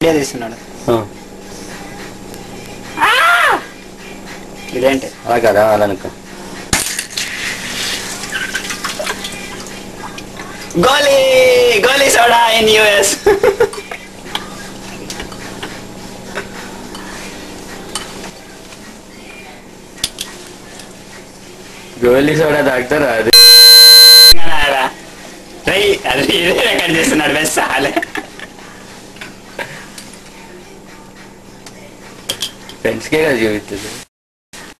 Video తీస్తున్నాడు ఇదేంటి? అలా కదా అలా అనుకో. Goli! Goli soda in US. Goli soda తాగుతారా? అది రై అది ఇదే రికార్డ్ చేస్తున్నాడు బెస్ట్ సాలే ఫ్రెండ్స్కే కదా చూపిస్తుంది